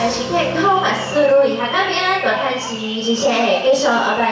但，谢谢，接下是天空马思路，下那边多看戏，谢谢，给手二百。